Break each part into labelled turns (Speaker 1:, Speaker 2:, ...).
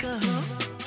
Speaker 1: कहो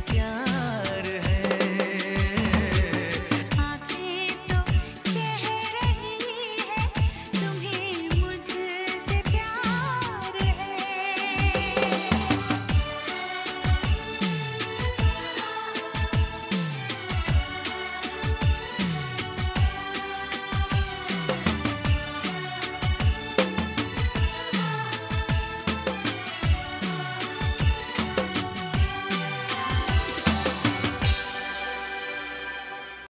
Speaker 1: प्यार